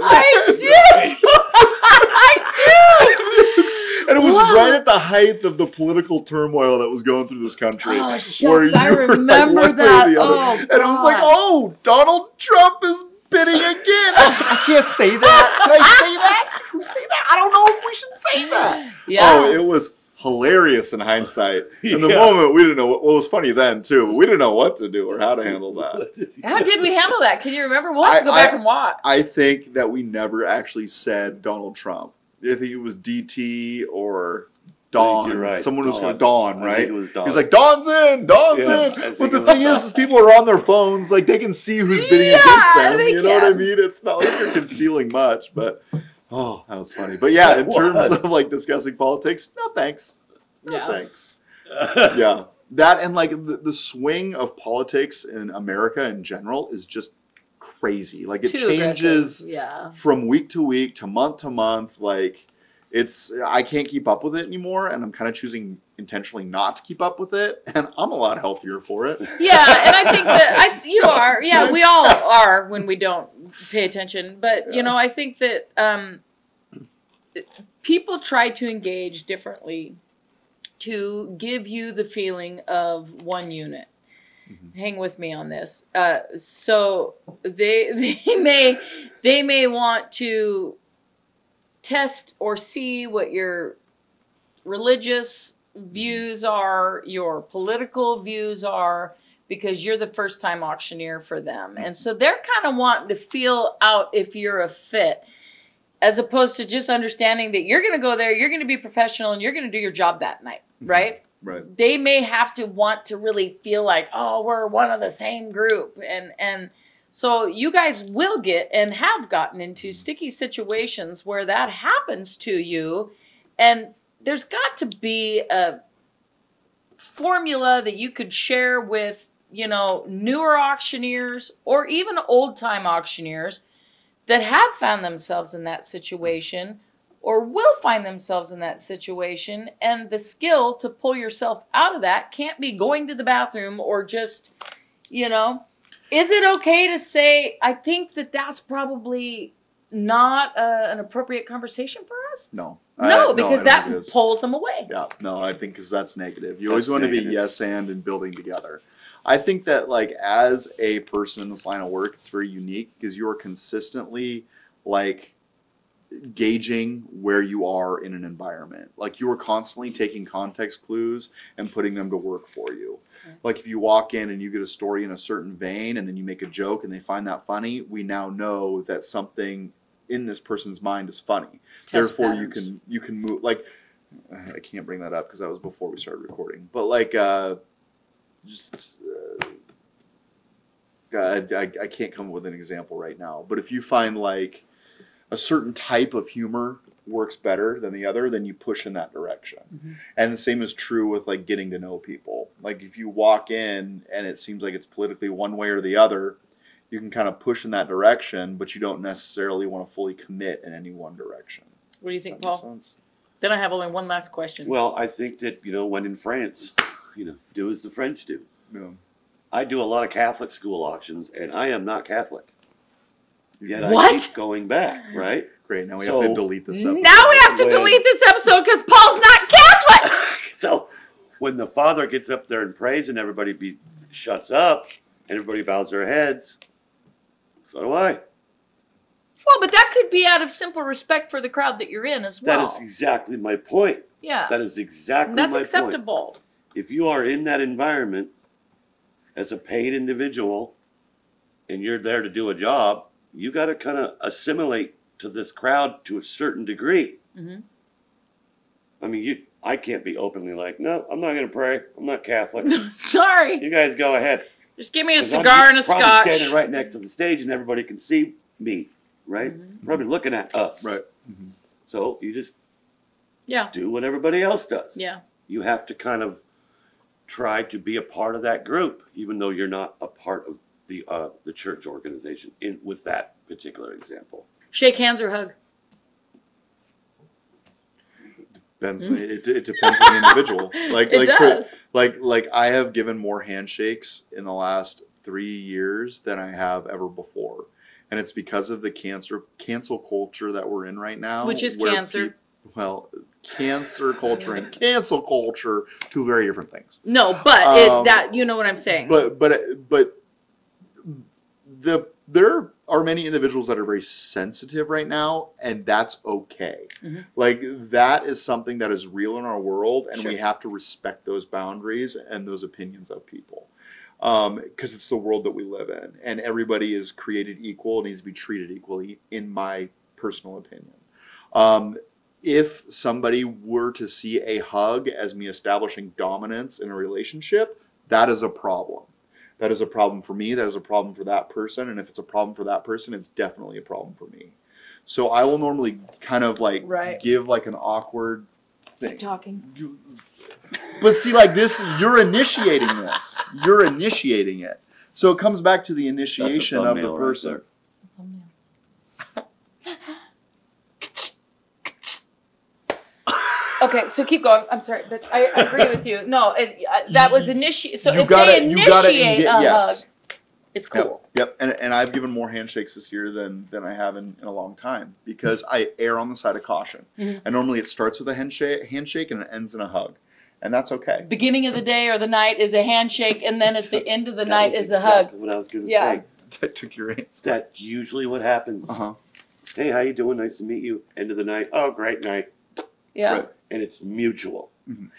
[SPEAKER 2] I do. I
[SPEAKER 1] and it was
[SPEAKER 2] Wow.
[SPEAKER 1] Right at the height of the political turmoil that was going through this country.
[SPEAKER 2] Oh,
[SPEAKER 1] where
[SPEAKER 2] shucks, I
[SPEAKER 1] you were, like,
[SPEAKER 2] remember
[SPEAKER 1] one way or
[SPEAKER 2] that.
[SPEAKER 1] the other.
[SPEAKER 2] Oh,
[SPEAKER 1] and it was like, oh, Donald Trump is bidding again. I, I can't say that. Can I say that? Can we say that? I don't know if we should say that.
[SPEAKER 2] Yeah.
[SPEAKER 1] Oh, it was hilarious in hindsight. In the
[SPEAKER 3] Yeah.
[SPEAKER 1] moment, we didn't know what well, was funny then too, but we didn't know what to do or how to handle that.
[SPEAKER 2] How did we handle that? Can you remember? We'll have to go
[SPEAKER 1] I-
[SPEAKER 2] back
[SPEAKER 1] I-
[SPEAKER 2] and watch.
[SPEAKER 1] I think that we never actually said Donald Trump. I think it was DT or Don.
[SPEAKER 3] you're right,
[SPEAKER 1] Someone was going
[SPEAKER 3] Don.
[SPEAKER 1] to Don,
[SPEAKER 3] I
[SPEAKER 1] right?
[SPEAKER 3] it was Don.
[SPEAKER 1] He was like, Don's in, Don's
[SPEAKER 3] Yeah,
[SPEAKER 1] in. But the thing is, is people are on their phones, like they can see who's bidding
[SPEAKER 2] Yeah,
[SPEAKER 1] against them.
[SPEAKER 2] they
[SPEAKER 1] You know what I mean? It's not like you're concealing much, but oh, that was funny. But yeah, in
[SPEAKER 3] That
[SPEAKER 1] terms of like discussing politics, no thanks. No
[SPEAKER 2] Yeah.
[SPEAKER 1] thanks. [laughs] Yeah. That and like the, the swing of politics in America in general is just crazy. Like it
[SPEAKER 2] Too
[SPEAKER 1] changes.
[SPEAKER 2] Yeah.
[SPEAKER 1] from week to week to month to month like it's i can't keep up with it anymore and i'm kind of choosing intentionally not to keep up with it [laughs] and i'm a lot healthier for it
[SPEAKER 2] Yeah, and I think that I [laughs] you are. Yeah, we all are when we don't pay attention. But
[SPEAKER 1] Yeah.
[SPEAKER 2] you know, I think that um, people try to engage differently to give you the feeling of one unit.
[SPEAKER 1] Mhm.
[SPEAKER 2] Hang with me on this. Uh, so they [laughs] they may they may want to test or see what your religious views are, your political views are, because you're the first time auctioneer for them. And so they're kind of wanting to feel out if you're a fit, as opposed to just understanding that you're going to go there, you're going to be professional, and you're going to do your job that night,
[SPEAKER 1] Mhm.
[SPEAKER 2] right?
[SPEAKER 1] Right.
[SPEAKER 2] They may have to want to really feel like, oh, we're one of the same group. And, and, so you guys will get and have gotten into mm-hmm. sticky situations where that happens to you and there's got to be a formula that you could share with, you know, newer auctioneers or even old-time auctioneers that have found themselves in that situation or will find themselves in that situation and the skill to pull yourself out of that can't be going to the bathroom or just, you know, is it okay to say i think that that's probably not uh, an appropriate conversation for us
[SPEAKER 1] No.
[SPEAKER 2] no
[SPEAKER 1] I-
[SPEAKER 2] because
[SPEAKER 1] don't
[SPEAKER 2] that pulls them away
[SPEAKER 1] Yeah, no, I think because that's negative. You always
[SPEAKER 3] That's
[SPEAKER 1] want to be yes and and building together. I think that like as a person in this line of work, it's very unique because you are consistently like gauging where you are in an environment. Like you are constantly taking context clues and putting them to work for you.
[SPEAKER 2] Okay.
[SPEAKER 1] Like if you walk in and you get a story in a certain vein and then you make a joke and they find that funny, we now know that something in this person's mind is funny.
[SPEAKER 2] Test
[SPEAKER 1] Therefore, you can you can move like [sighs] I can't bring that up because that was before we started recording. But like, uh, just uh, God, I, I can't come up with an example right now. But if you find like a certain type of humor works better than the other, then you push in that direction.
[SPEAKER 2] Mhm.
[SPEAKER 1] And the same is true with like getting to know people. Like if you walk in and it seems like it's politically one way or the other, you can kind of push in that direction, but you don't necessarily want to fully commit in any one direction.
[SPEAKER 2] what do you
[SPEAKER 1] Does
[SPEAKER 2] think
[SPEAKER 1] that
[SPEAKER 2] paul
[SPEAKER 1] sense?
[SPEAKER 2] then i have only one last question
[SPEAKER 3] Well, I think that, you know, when in France, you know, do as the French do.
[SPEAKER 1] Yeah.
[SPEAKER 3] I do a lot of Catholic school auctions, and I am not Catholic. Yet I
[SPEAKER 2] What?
[SPEAKER 3] keep going back, right?
[SPEAKER 1] Great. Now we
[SPEAKER 3] So-
[SPEAKER 1] have to delete this episode.
[SPEAKER 2] now we have to
[SPEAKER 3] When-
[SPEAKER 2] delete this episode because paul's not catholic [laughs]
[SPEAKER 3] So when the father gets up there and prays, and everybody be, shuts up, and everybody bows their heads, so do I.
[SPEAKER 2] well but that could be out of simple respect for the crowd that you're in as well That
[SPEAKER 3] is exactly my point.
[SPEAKER 2] yeah
[SPEAKER 3] That is exactly
[SPEAKER 2] that's
[SPEAKER 3] my point.
[SPEAKER 2] That's acceptable
[SPEAKER 3] If you are in that environment as a paid individual, and you're there to do a job, you got to kind of assimilate to this crowd to a certain degree.
[SPEAKER 2] Mhm.
[SPEAKER 3] I mean, you. I can't be openly like, no, I'm not going to pray. I'm not Catholic. [laughs]
[SPEAKER 2] sorry
[SPEAKER 3] you guys go ahead.
[SPEAKER 2] just give me a
[SPEAKER 3] 'Cause I'm
[SPEAKER 2] cigar and a
[SPEAKER 3] probably
[SPEAKER 2] scotch
[SPEAKER 3] standing right next to the stage, and everybody can see me, right?
[SPEAKER 2] Mhm.
[SPEAKER 3] Probably looking at us.
[SPEAKER 1] Right.
[SPEAKER 3] So you just
[SPEAKER 2] yeah
[SPEAKER 3] do what everybody else does.
[SPEAKER 2] yeah
[SPEAKER 3] You have to kind of try to be a part of that group, even though you're not a part of the uh, the church organization. In with that particular example,
[SPEAKER 2] shake hands or hug
[SPEAKER 1] Depends. It, it depends on the individual. Like [laughs]
[SPEAKER 2] it
[SPEAKER 1] like for, like like I have given more handshakes in the last three years than I have ever before, and it's because of the cancer cancel culture that we're in right now,
[SPEAKER 2] Which is cancer.
[SPEAKER 1] peop- well, cancer culture and [laughs] cancel culture, two very different things.
[SPEAKER 2] No, but
[SPEAKER 1] Um,
[SPEAKER 2] it, that you know what I'm saying.
[SPEAKER 1] But but but the there are many individuals that are very sensitive right now, and that's okay.
[SPEAKER 2] Mhm.
[SPEAKER 1] Like that is something that is real in our world, and we have to respect those boundaries and those opinions of people, because it's the world that we live in, and everybody is created equal, and needs to be treated equally, in my personal opinion. Um, if somebody were to see a hug as me establishing dominance in a relationship, that is a problem. That is a problem for me. That is a problem for that person. And if it's a problem for that person, it's definitely a problem for me. So I will normally kind of like
[SPEAKER 2] Right.
[SPEAKER 1] give like an awkward thing.
[SPEAKER 2] talking.
[SPEAKER 1] But see, like this, you're initiating this. You're initiating it. So it comes back to the initiation of the
[SPEAKER 3] person. right
[SPEAKER 1] person.
[SPEAKER 3] there.
[SPEAKER 2] Okay, so keep going. I'm sorry, but I agree with you. No, it, uh, that was initiate. So
[SPEAKER 1] You
[SPEAKER 2] if
[SPEAKER 1] gotta-
[SPEAKER 2] they
[SPEAKER 1] you gotta
[SPEAKER 2] initiate
[SPEAKER 1] enga-
[SPEAKER 2] a
[SPEAKER 1] yes.
[SPEAKER 2] hug, It's cool.
[SPEAKER 1] Yep, and, and I've given more handshakes this year than than I have in, in a long time because I err on the side of caution.
[SPEAKER 2] Mhm.
[SPEAKER 1] And normally it starts with a handshake, handshake and it ends in a hug, and that's okay.
[SPEAKER 2] Beginning of the day or the night is a handshake, and then at the end of the
[SPEAKER 3] That
[SPEAKER 2] night
[SPEAKER 3] was
[SPEAKER 2] is a hug.
[SPEAKER 3] What I was going to
[SPEAKER 2] Yeah.
[SPEAKER 3] say. [laughs]
[SPEAKER 1] I took your answer.
[SPEAKER 3] That's usually what happens.
[SPEAKER 1] Uh huh.
[SPEAKER 3] Hey, how you doing? Nice to meet you. End of the night. Oh, great night.
[SPEAKER 2] Yeah.
[SPEAKER 1] Right.
[SPEAKER 3] And it's mutual.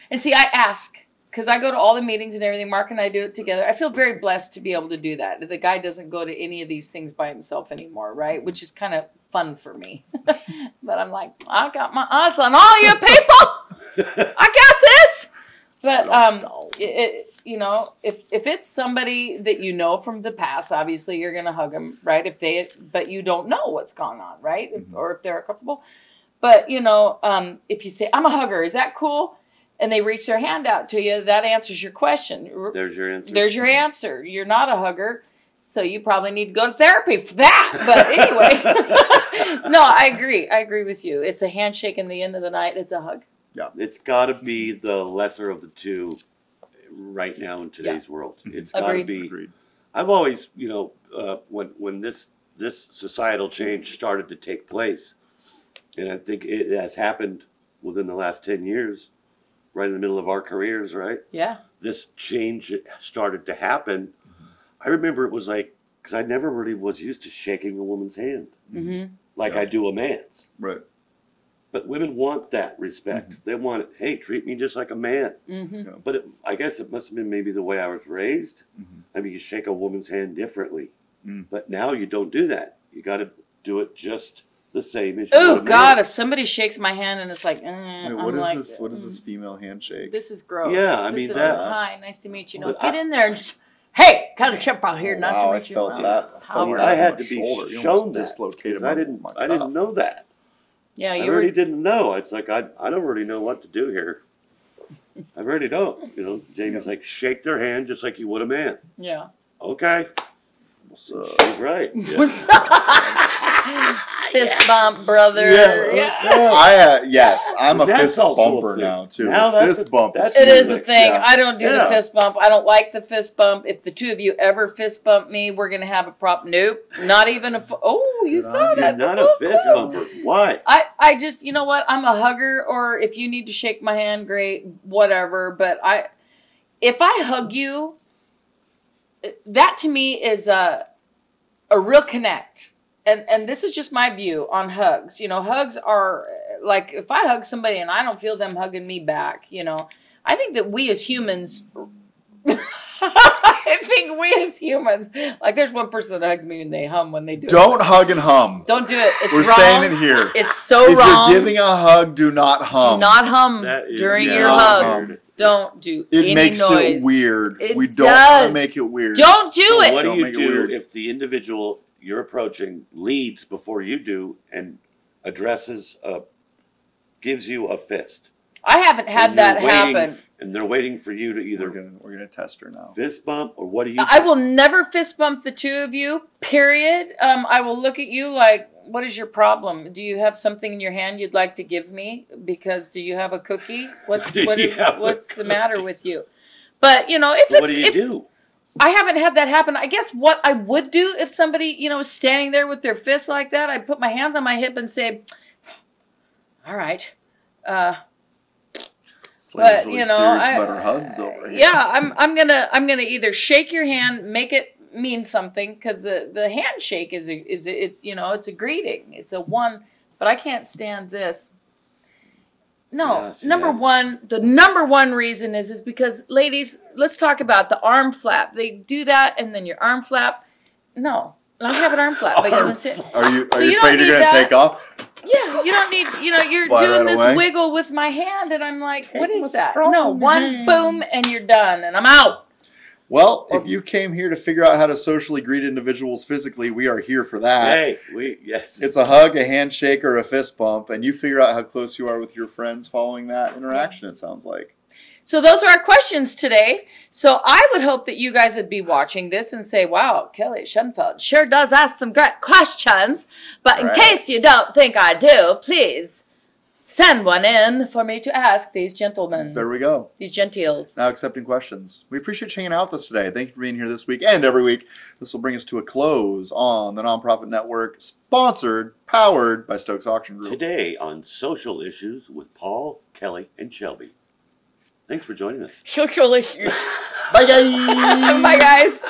[SPEAKER 2] And see, I ask because I go to all the meetings and everything. Mark and I do it together. I feel very blessed to be able to do that. The guy doesn't go to any of these things by himself anymore, right? Which is kind of fun for me. [laughs] but I'm like, I got my eyes on all you people. [laughs] I got this. But um, it, you know, if if it's somebody that you know from the past, obviously you're gonna hug them, right? If they, but you don't know what's gone on, right?
[SPEAKER 1] Mhm.
[SPEAKER 2] or if they're comfortable. But you know, um, if you say I'm a hugger, is that cool? And they reach their hand out to you, that answers your question.
[SPEAKER 3] There's your answer.
[SPEAKER 2] There's your answer. You're not a hugger, so you probably need to go to therapy for that. [laughs] But anyway, [laughs] no, I agree. I agree with you. It's a handshake in the end of the night. It's a hug.
[SPEAKER 3] Yeah, it's got to be the lesser of the two right now in today's world. It's got to be.
[SPEAKER 1] Agreed.
[SPEAKER 3] I've always, you know, uh, when when this this societal change started to take place, and I think it has happened within the last ten years, right in the middle of our careers, right?
[SPEAKER 2] Yeah.
[SPEAKER 3] This change started to happen. I remember it was like because I never really was used to shaking a woman's hand
[SPEAKER 2] Mm-hmm.
[SPEAKER 3] like
[SPEAKER 1] Yeah.
[SPEAKER 3] I do a man's.
[SPEAKER 1] Right.
[SPEAKER 3] But women want that respect. They want it. Hey, treat me just like a man.
[SPEAKER 2] Mm-hmm.
[SPEAKER 3] But it, I guess it must have been maybe the way I was raised.
[SPEAKER 1] Mhm.
[SPEAKER 3] I mean, you shake a woman's hand differently.
[SPEAKER 1] Mm.
[SPEAKER 3] But now you don't do that. You got to do it just the same as
[SPEAKER 2] Oh God! If somebody shakes my hand and it's like, eh,
[SPEAKER 1] Wait,
[SPEAKER 2] I'm
[SPEAKER 1] what is
[SPEAKER 2] like,
[SPEAKER 1] this? What is
[SPEAKER 2] mm,
[SPEAKER 1] this female handshake?
[SPEAKER 2] This is gross.
[SPEAKER 3] Yeah, I
[SPEAKER 2] This
[SPEAKER 3] mean,
[SPEAKER 2] is,
[SPEAKER 3] that-
[SPEAKER 2] Hi, nice to meet you. No,
[SPEAKER 3] But
[SPEAKER 2] get
[SPEAKER 3] I-
[SPEAKER 2] in there and just, hey, kind of chip out here.
[SPEAKER 1] Oh,
[SPEAKER 2] Nice
[SPEAKER 1] wow,
[SPEAKER 2] to
[SPEAKER 1] I
[SPEAKER 2] meet you.
[SPEAKER 1] felt
[SPEAKER 2] Wow.
[SPEAKER 1] that. I
[SPEAKER 2] How
[SPEAKER 1] felt
[SPEAKER 3] I had to be
[SPEAKER 1] shoulder.
[SPEAKER 3] Shown
[SPEAKER 1] almost
[SPEAKER 3] that.
[SPEAKER 1] dislocated
[SPEAKER 3] 'cause I didn't. I didn't know that.
[SPEAKER 2] Yeah,
[SPEAKER 3] I
[SPEAKER 2] you
[SPEAKER 3] really
[SPEAKER 2] were.
[SPEAKER 3] didn't know. It's like I. I don't really know what to do here. [laughs] I really don't. You know, Jamie's like shake their hand just like you would a man.
[SPEAKER 2] Yeah.
[SPEAKER 3] Okay,
[SPEAKER 1] So,
[SPEAKER 3] she's right. Yeah.
[SPEAKER 2] What's [laughs] [sighs] Fist bump, brother.
[SPEAKER 1] Yeah.
[SPEAKER 2] Yeah.
[SPEAKER 1] I uh, yes, I'm a
[SPEAKER 3] That's
[SPEAKER 1] fist
[SPEAKER 3] also a
[SPEAKER 1] now too.
[SPEAKER 3] Now that's
[SPEAKER 1] fist
[SPEAKER 3] a-
[SPEAKER 1] bump.
[SPEAKER 3] that's
[SPEAKER 2] It is a thing.
[SPEAKER 1] yeah.
[SPEAKER 2] I don't do the fist bump. I don't like the fist bump. If the two of you ever fist bump me, we're gonna have a prop. Nope, not even a. F- oh, you
[SPEAKER 1] Good
[SPEAKER 2] thought
[SPEAKER 3] You're
[SPEAKER 2] that?
[SPEAKER 3] not
[SPEAKER 2] Oh,
[SPEAKER 3] a fist
[SPEAKER 2] cool.
[SPEAKER 3] bumper. Why?
[SPEAKER 2] I, I just, you know what? I'm a hugger, or if you need to shake my hand, great, whatever. But I, if I hug you, that to me is a, a real connect. And and this is just my view on hugs. You know, hugs are like if I hug somebody and I don't feel them hugging me back. You know, I think that we as humans. [laughs] I think we as humans, like there's one person that hugs me and they hum when they do it.
[SPEAKER 1] Don't hug and hum.
[SPEAKER 2] Don't do it. It's
[SPEAKER 1] We're
[SPEAKER 2] wrong.
[SPEAKER 1] saying it here.
[SPEAKER 2] It's so
[SPEAKER 1] if
[SPEAKER 2] wrong.
[SPEAKER 1] If you're giving a hug, do not hum.
[SPEAKER 2] Do not hum
[SPEAKER 3] That is
[SPEAKER 2] during
[SPEAKER 3] yeah,
[SPEAKER 2] your hug.
[SPEAKER 1] hum.
[SPEAKER 2] Don't do
[SPEAKER 1] it
[SPEAKER 2] any
[SPEAKER 1] makes
[SPEAKER 2] noise.
[SPEAKER 1] it weird.
[SPEAKER 2] It
[SPEAKER 1] we don't want
[SPEAKER 2] does.
[SPEAKER 1] to make it weird.
[SPEAKER 2] Don't do
[SPEAKER 3] So
[SPEAKER 2] it.
[SPEAKER 3] what do you do
[SPEAKER 1] weird.
[SPEAKER 3] if the individual you're approaching leads before you do and addresses a gives you a fist?
[SPEAKER 2] I haven't had
[SPEAKER 3] And you're
[SPEAKER 2] that
[SPEAKER 3] waiting
[SPEAKER 2] happen.
[SPEAKER 3] and they're waiting for you to
[SPEAKER 1] We're
[SPEAKER 3] either
[SPEAKER 1] gonna we're gonna test her now.
[SPEAKER 3] fist bump or what do you?
[SPEAKER 2] I
[SPEAKER 3] do?
[SPEAKER 2] will never fist bump the two of you. Period. Um, I will look at you like, what is your problem? Do you have something in your hand you'd like to give me? Because do you have a cookie? What's
[SPEAKER 3] Do [laughs]
[SPEAKER 2] what
[SPEAKER 3] you
[SPEAKER 2] is,
[SPEAKER 3] have a
[SPEAKER 2] what's the
[SPEAKER 3] cookie?
[SPEAKER 2] matter with you? But you know, if
[SPEAKER 3] So
[SPEAKER 2] it's
[SPEAKER 3] what do you
[SPEAKER 2] if,
[SPEAKER 3] do?
[SPEAKER 2] I haven't had that happen. I guess what I would do if somebody, you know, was standing there with their fist like that, I'd put my hands on my hip and say, "All right, uh, but you know, I,
[SPEAKER 1] hugs over here.
[SPEAKER 2] yeah, I'm I'm gonna I'm gonna either shake your hand, make it mean something, because the the handshake is a, is a, it you know it's a greeting, it's a one, but I can't stand this. No,
[SPEAKER 3] Yeah, see,
[SPEAKER 2] number
[SPEAKER 3] I-
[SPEAKER 2] one, the number one reason is is because ladies, let's talk about the arm flap. They do that, and then your arm flap. No, I have an arm flap, but you
[SPEAKER 1] Arm-
[SPEAKER 2] don't [laughs] sit.
[SPEAKER 1] Are you are
[SPEAKER 2] So
[SPEAKER 1] you
[SPEAKER 2] you
[SPEAKER 1] afraid you're gonna
[SPEAKER 2] that.
[SPEAKER 1] take off?
[SPEAKER 2] Yeah, you don't need, you know, you're
[SPEAKER 1] Fly
[SPEAKER 2] doing
[SPEAKER 1] right
[SPEAKER 2] this
[SPEAKER 1] away?
[SPEAKER 2] wiggle with my hand, and I'm like, what
[SPEAKER 1] Take
[SPEAKER 2] is that? No, one
[SPEAKER 1] hand.
[SPEAKER 2] boom, and you're done, and I'm out.
[SPEAKER 1] Well, if you came here to figure out how to socially greet individuals physically, we are here for that.
[SPEAKER 3] hey, we yes.
[SPEAKER 1] It's a hug, a handshake, or a fist bump, and you figure out how close you are with your friends following that interaction. It sounds like.
[SPEAKER 2] So those are our questions today. So I would hope that you guys would be watching this and say, "Wow, Kelly Schoenfeld sure does ask some great questions." But in
[SPEAKER 1] Right.
[SPEAKER 2] case you don't think I do, please Send one in for me to ask these gentlemen,
[SPEAKER 1] There we go.
[SPEAKER 2] these gentiles.
[SPEAKER 1] Now accepting questions. We appreciate you hanging out with us today. Thank you for being here this week and every week. This will bring us to a close on the Nonprofit Network, sponsored, powered by Stokes Auction Group.
[SPEAKER 3] Today on Social Issues with Paul, Kelly, and Shelby. Thanks for joining us.
[SPEAKER 2] Social issues.
[SPEAKER 1] Bye, guys. [laughs]
[SPEAKER 2] Bye, guys.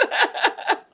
[SPEAKER 2] [laughs]